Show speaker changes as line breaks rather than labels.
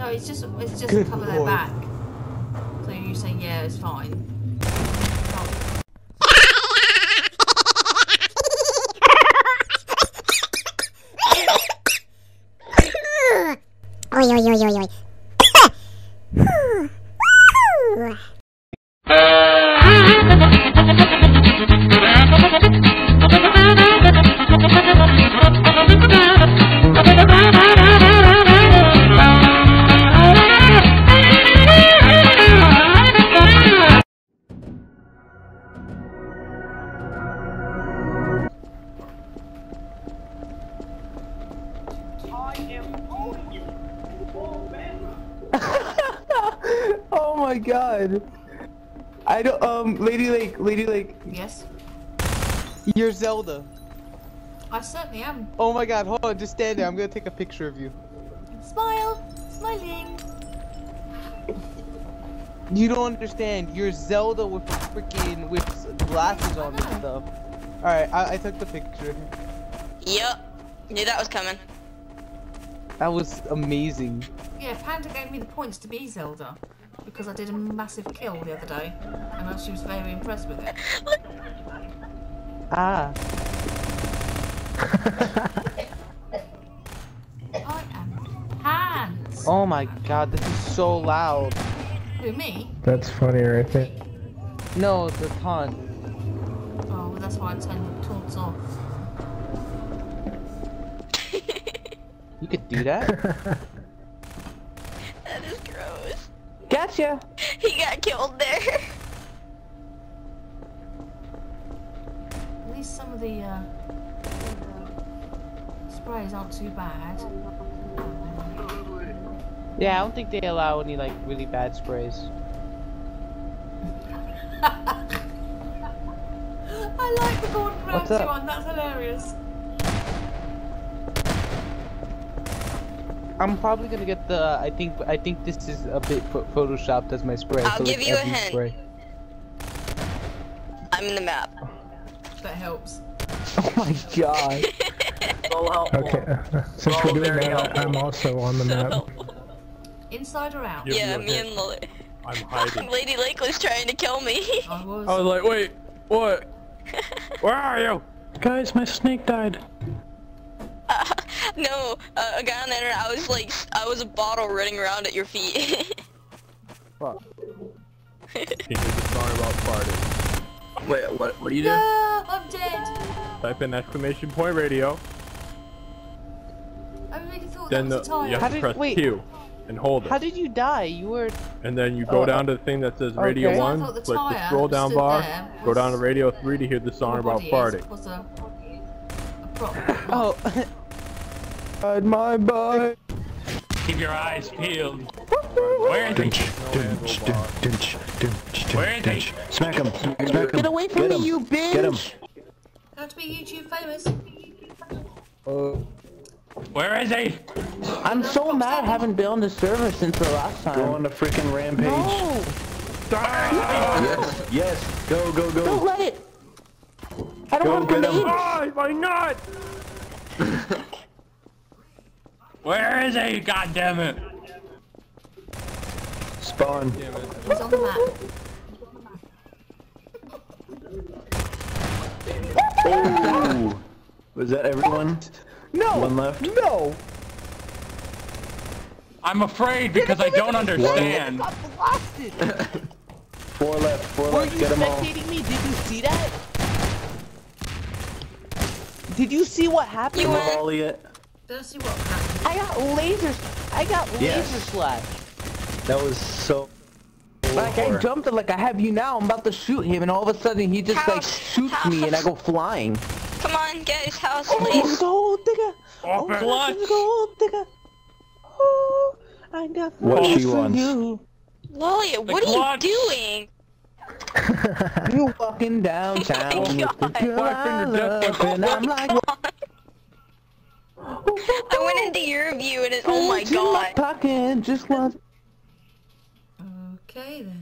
No, it's just it's just to cover their
lord.
back. So you say yeah, it's fine. Oh,
Oi, oi, oi, oi, oi.
My god. I don't, um, Lady Lake, Lady Lake,
yes,
you're Zelda.
I certainly am.
Oh my god, hold on, just stand there. I'm gonna take a picture of you.
Smile, smiling.
You don't understand. You're Zelda with freaking with glasses on and stuff. All right, I, I took the picture.
Yep. Knew that was coming.
That was amazing.
Yeah, Panda gave me the points to be Zelda because I did a massive kill the other day, and she was very impressed with it.
Ah.
I am Hans.
Oh my god, this is so loud.
Who me?
That's funny right there.
No, it's the taunt.
Oh, well, that's why I turned the taunts off.
You could do that.
That
gotcha.
He got killed there.
At least some of the uh, sprays aren't too bad.
Yeah, I don't think they allow any like really bad sprays.
I like the Gordon
What's
Ramsay
up?
one. That's hilarious.
I'm probably gonna get the. I think. I think this is a bit photoshopped as my spray.
I'll
so, like,
give you a hint.
Spray.
I'm in the map.
That helps.
Oh my god.
Okay, uh, since we're doing that, I'm also on the map.
Inside or out?
yeah, me and Lily.
I'm hiding.
Lady Lake was trying to kill me.
I was.
I was like, wait, what? Where are you?
Guys, my snake died.
no, uh, a guy on the internet, I was like, I was a bottle running around at your feet.
Fuck.
Can you the song about farting?
Wait, what? What are you doing?
No, I'm dead.
Type in exclamation point radio.
I really thought
Then
that
the,
was a
you
tire.
How
have to
did-
press
wait.
Q and hold it.
How did you die? You were.
And then you go
Oh,
down to the thing that says radio
okay.
I
1,
thought the
click the scroll down bar,
there
go down to radio 3 to hear the song about
body
farting.
A, a.
Oh. Ride my bike.
Keep your eyes peeled. Where is he? Where is he?
Smack him! Smack him!
Get away from
Get
me,
him.
you bitch!
Get him!
How to be YouTube famous?
Uh,
Where is he?
I'm so mad I haven't been on the server since the last time.
Go on a freaking rampage.
No!
Yes, yes. Go, go, go.
Don't let it! I don't
Go
have
get him.
grenades!
Ah, why not?
Where is he? God damn it!
Spawn.
He's on the map.
Ooh. Was that everyone?
No!
One left.
No!
I'm afraid because I don't understand.
Four left. Four
Were
left. Get them all.
spectating me? Did you see that? Did you see what happened?
You
Come
went-
on, Elliot.
Don't see what happened.
I got lasers. I got
Yes.
laser slash.
That was so.
Like I jumped it like I have you now. I'm about to shoot him, and all of a sudden he just like
House.
shoots me, and I go flying.
Come on, guys, house,
Oh,
please.
gold digger.
Oh,
Oh,
clutch.
gold digger. Oh, I got
What
flowers
she wants.
you.
Lily, what
clutch.
are you doing?
You walking downtown
Oh my
with the
God.
girl I love, and I'm like,
I went into your view and it, oh my
"Put it my
god.
pocket, just one.
Okay then.